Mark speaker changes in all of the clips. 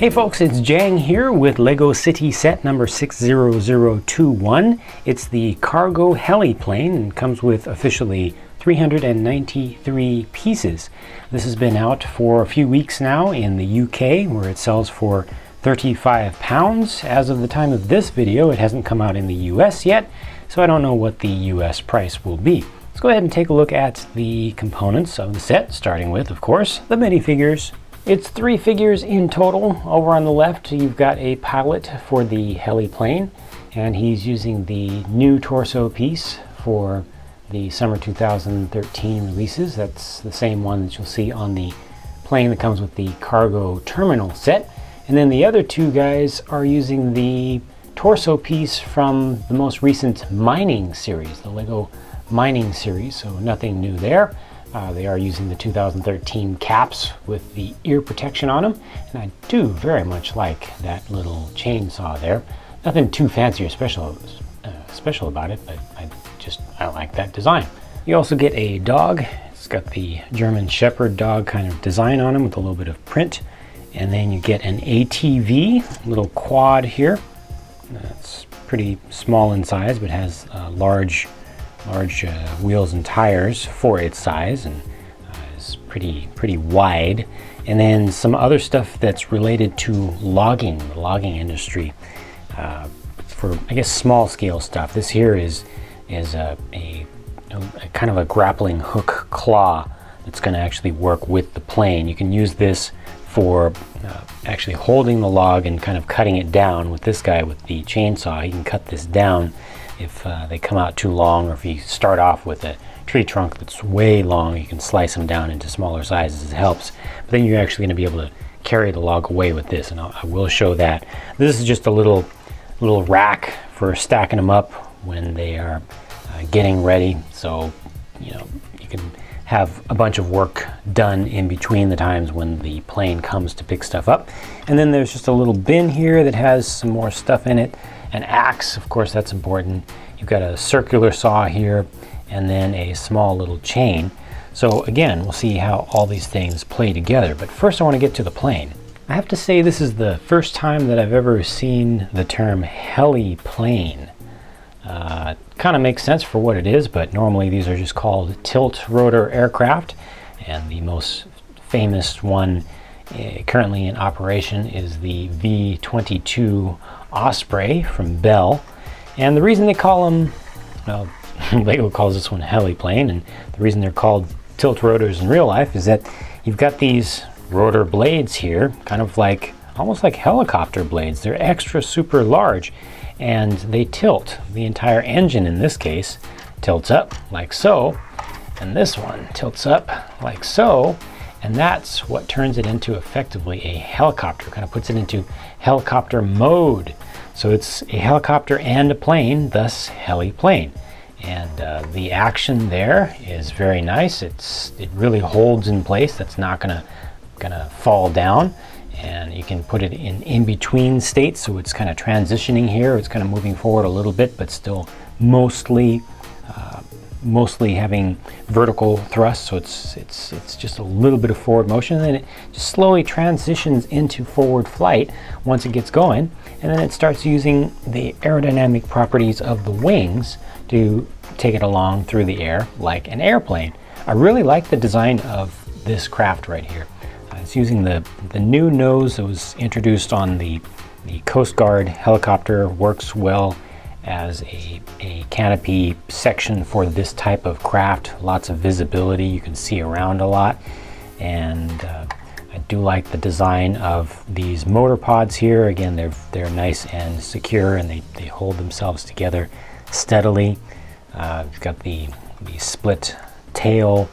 Speaker 1: Hey folks, it's Jang here with LEGO City set number 60021. It's the cargo heliplane and comes with officially 393 pieces. This has been out for a few weeks now in the UK where it sells for 35 pounds. As of the time of this video, it hasn't come out in the US yet, so I don't know what the US price will be. Let's go ahead and take a look at the components of the set, starting with, of course, the minifigures it's three figures in total. Over on the left, you've got a pilot for the heliplane, and he's using the new torso piece for the summer 2013 releases. That's the same one that you'll see on the plane that comes with the cargo terminal set. And then the other two guys are using the torso piece from the most recent mining series, the LEGO mining series, so nothing new there. Uh, they are using the 2013 caps with the ear protection on them, and I do very much like that little chainsaw there. Nothing too fancy or special, uh, special about it, but I just I like that design. You also get a dog. It's got the German Shepherd dog kind of design on him with a little bit of print. And then you get an ATV, little quad here. It's pretty small in size, but has a large large uh, wheels and tires for its size and uh, is pretty pretty wide. And then some other stuff that's related to logging the logging industry. Uh, for I guess small scale stuff this here is is a, a, a kind of a grappling hook claw that's going to actually work with the plane. You can use this for uh, actually holding the log and kind of cutting it down. With this guy with the chainsaw you can cut this down if uh, they come out too long or if you start off with a tree trunk that's way long you can slice them down into smaller sizes it helps. But then you're actually going to be able to carry the log away with this and I'll, I will show that. This is just a little little rack for stacking them up when they are uh, getting ready. So you know you can have a bunch of work done in between the times when the plane comes to pick stuff up. And then there's just a little bin here that has some more stuff in it an axe, of course, that's important. You've got a circular saw here and then a small little chain. So again, we'll see how all these things play together. But first I want to get to the plane. I have to say this is the first time that I've ever seen the term heliplane. Uh, kind of makes sense for what it is, but normally these are just called tilt rotor aircraft. And the most famous one uh, currently in operation is the V-22 Osprey from Bell. And the reason they call them, well, Lego calls this one a heliplane—and the reason they're called tilt rotors in real life is that you've got these rotor blades here, kind of like, almost like helicopter blades. They're extra super large, and they tilt. The entire engine in this case tilts up like so, and this one tilts up like so, and that's what turns it into effectively a helicopter, kind of puts it into helicopter mode. So it's a helicopter and a plane, thus heliplane. And uh, the action there is very nice. It's it really holds in place. That's not gonna gonna fall down. And you can put it in in-between states, so it's kind of transitioning here. It's kind of moving forward a little bit, but still mostly uh, mostly having vertical thrust, so it's it's it's just a little bit of forward motion, and then it just slowly transitions into forward flight once it gets going, and then it starts using the aerodynamic properties of the wings to take it along through the air like an airplane. I really like the design of this craft right here. Uh, it's using the the new nose that was introduced on the the Coast Guard helicopter works well as a, a canopy section for this type of craft. Lots of visibility, you can see around a lot. And uh, I do like the design of these motor pods here. Again, they're, they're nice and secure and they, they hold themselves together steadily. Uh, you've got the, the split tail.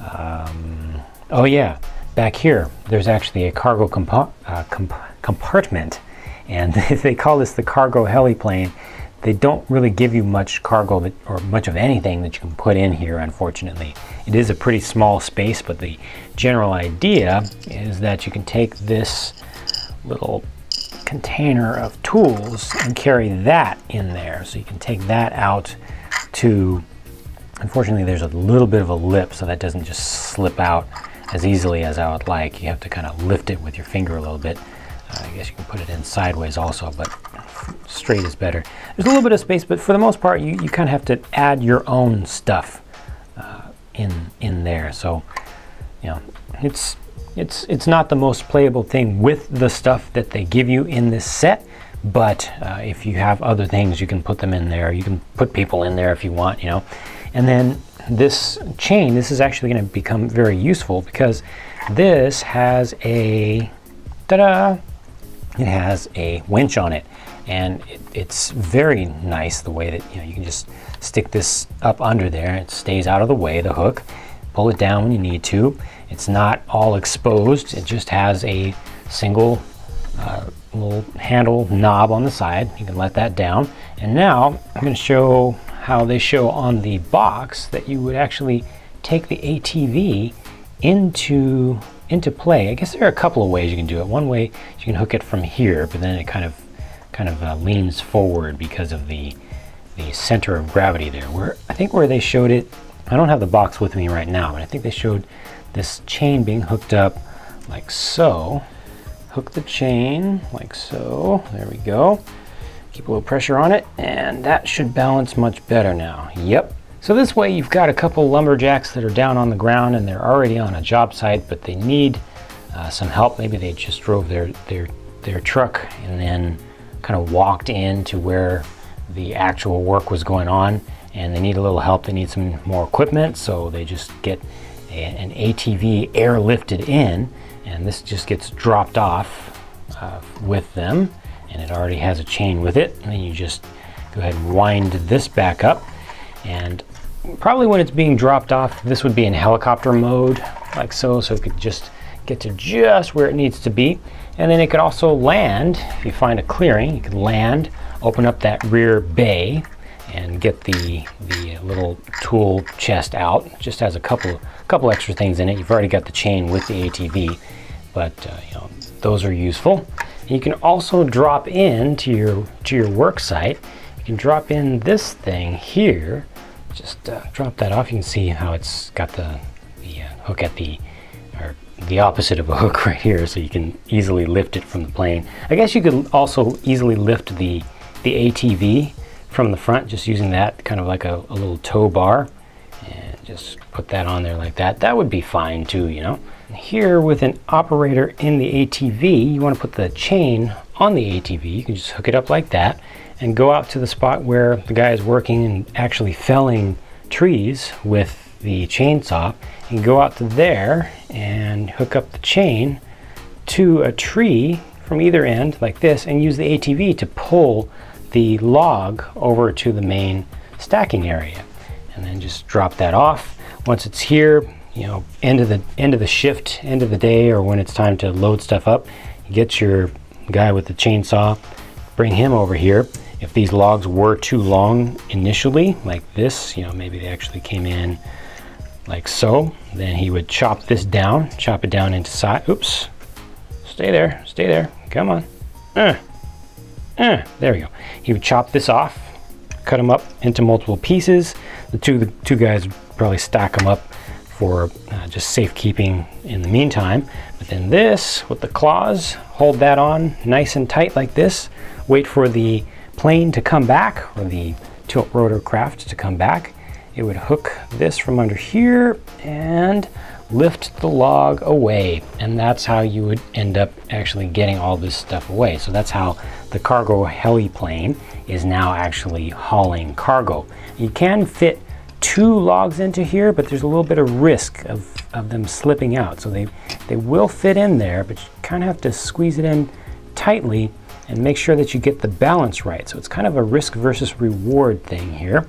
Speaker 1: Um, oh yeah, back here, there's actually a cargo compa uh, comp compartment and they call this the cargo heliplane they don't really give you much cargo that, or much of anything that you can put in here, unfortunately. It is a pretty small space, but the general idea is that you can take this little container of tools and carry that in there. So you can take that out to, unfortunately there's a little bit of a lip so that doesn't just slip out as easily as I would like. You have to kind of lift it with your finger a little bit. I guess you can put it in sideways also, but straight is better. There's a little bit of space, but for the most part, you, you kind of have to add your own stuff uh, in in there. So, you know, it's it's it's not the most playable thing with the stuff that they give you in this set, but uh, if you have other things, you can put them in there. You can put people in there if you want, you know. And then this chain, this is actually going to become very useful because this has a ta-da! It has a winch on it, and it, it's very nice the way that you know you can just stick this up under there. It stays out of the way, the hook. Pull it down when you need to. It's not all exposed. It just has a single uh, little handle knob on the side. You can let that down. And now I'm going to show how they show on the box that you would actually take the ATV into into play. I guess there are a couple of ways you can do it. One way you can hook it from here, but then it kind of kind of uh, leans forward because of the the center of gravity there. Where I think where they showed it, I don't have the box with me right now, but I think they showed this chain being hooked up like so. Hook the chain like so. There we go. Keep a little pressure on it, and that should balance much better now. Yep, so this way you've got a couple lumberjacks that are down on the ground and they're already on a job site, but they need uh, some help. Maybe they just drove their, their, their truck and then kind of walked into where the actual work was going on and they need a little help. They need some more equipment, so they just get a, an ATV airlifted in and this just gets dropped off uh, with them and it already has a chain with it. And then you just go ahead and wind this back up and probably when it's being dropped off, this would be in helicopter mode, like so, so it could just get to just where it needs to be. And then it could also land, if you find a clearing, you can land, open up that rear bay, and get the the little tool chest out. It just has a couple couple extra things in it. You've already got the chain with the ATV, but uh, you know those are useful. You can also drop in to your to your work site. You can drop in this thing here just uh, drop that off. You can see how it's got the, the uh, hook at the, or the opposite of a hook right here, so you can easily lift it from the plane. I guess you could also easily lift the, the ATV from the front, just using that kind of like a, a little tow bar, and just put that on there like that. That would be fine too, you know. Here with an operator in the ATV, you want to put the chain on the ATV. You can just hook it up like that and go out to the spot where the guy is working and actually felling trees with the chainsaw and go out to there and hook up the chain to a tree from either end like this and use the ATV to pull the log over to the main stacking area and then just drop that off. Once it's here you know end of the end of the shift end of the day or when it's time to load stuff up you get your guy with the chainsaw bring him over here if these logs were too long initially, like this, you know, maybe they actually came in like so, then he would chop this down, chop it down into size. Oops. Stay there, stay there. Come on. Uh, uh, there we go. He would chop this off, cut them up into multiple pieces. The two, the two guys probably stack them up for uh, just safekeeping in the meantime. But then this, with the claws, hold that on nice and tight like this. Wait for the plane to come back, or the tilt rotor craft to come back, it would hook this from under here and lift the log away. And that's how you would end up actually getting all this stuff away. So that's how the cargo heli plane is now actually hauling cargo. You can fit two logs into here, but there's a little bit of risk of, of them slipping out. So they, they will fit in there, but you kind of have to squeeze it in tightly and make sure that you get the balance right. So it's kind of a risk versus reward thing here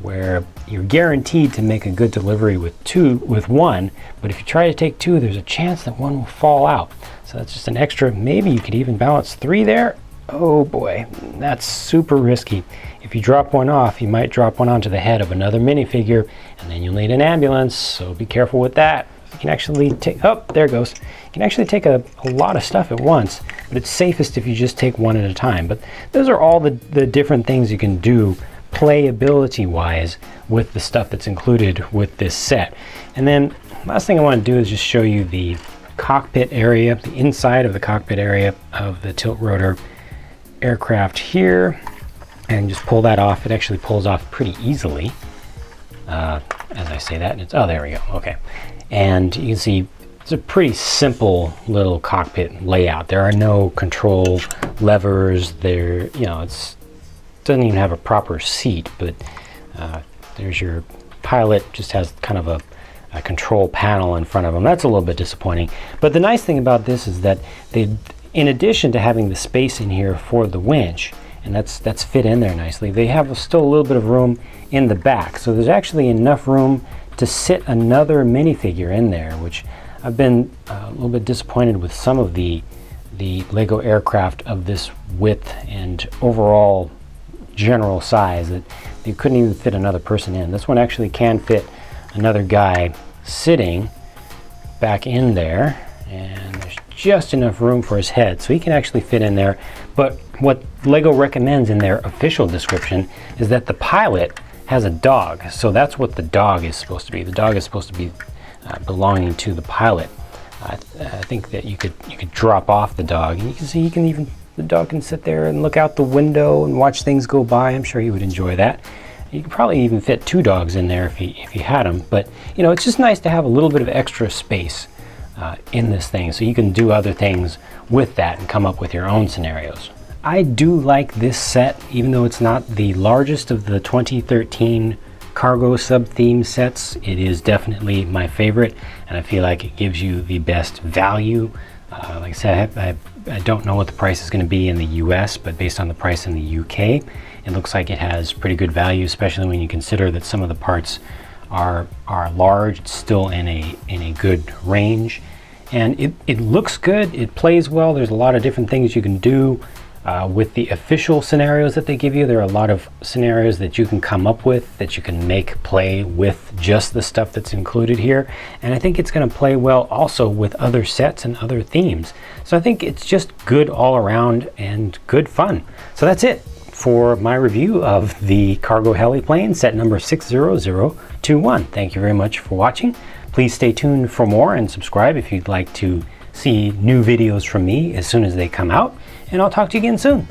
Speaker 1: where you're guaranteed to make a good delivery with two with one, but if you try to take two, there's a chance that one will fall out. So that's just an extra, maybe you could even balance three there. Oh boy, that's super risky. If you drop one off, you might drop one onto the head of another minifigure, and then you'll need an ambulance, so be careful with that. You can actually take, oh, there it goes. You can actually take a, a lot of stuff at once, but it's safest if you just take one at a time. But those are all the, the different things you can do playability wise with the stuff that's included with this set. And then last thing I want to do is just show you the cockpit area, the inside of the cockpit area of the tilt rotor aircraft here and just pull that off. It actually pulls off pretty easily uh, as I say that. It's, oh, there we go. Okay. And you can see it's a pretty simple little cockpit layout. There are no control levers. There, you know, it's doesn't even have a proper seat, but uh, there's your pilot. Just has kind of a, a, control panel in front of him. That's a little bit disappointing. But the nice thing about this is that they, in addition to having the space in here for the winch, and that's that's fit in there nicely. They have still a little bit of room in the back, so there's actually enough room to sit another minifigure in there, which I've been uh, a little bit disappointed with some of the the Lego aircraft of this width and overall general size that you couldn't even fit another person in. This one actually can fit another guy sitting back in there and there's just enough room for his head so he can actually fit in there but what Lego recommends in their official description is that the pilot has a dog so that's what the dog is supposed to be the dog is supposed to be uh, belonging to the pilot. I, I, think that you could you could drop off the dog, and you can see you can even the dog can sit there and look out the window and watch things go by. I'm sure he would enjoy that. You could probably even fit two dogs in there if you if you had them. But you know, it's just nice to have a little bit of extra space uh, in this thing, so you can do other things with that and come up with your own scenarios. I do like this set, even though it's not the largest of the 2013 cargo sub-theme sets. It is definitely my favorite and I feel like it gives you the best value. Uh, like I said, I, I, I, don't know what the price is going to be in the US, but based on the price in the UK, it looks like it has pretty good value, especially when you consider that some of the parts are, are large, still in a, in a good range. And it, it looks good, it plays well, there's a lot of different things you can do. Uh, with the official scenarios that they give you, there are a lot of scenarios that you can come up with that you can make play with just the stuff that's included here. And I think it's going to play well also with other sets and other themes. So I think it's just good all around and good fun. So that's it for my review of the Cargo Heliplane set number 60021. Thank you very much for watching. Please stay tuned for more and subscribe if you'd like to see new videos from me as soon as they come out and I'll talk to you again soon.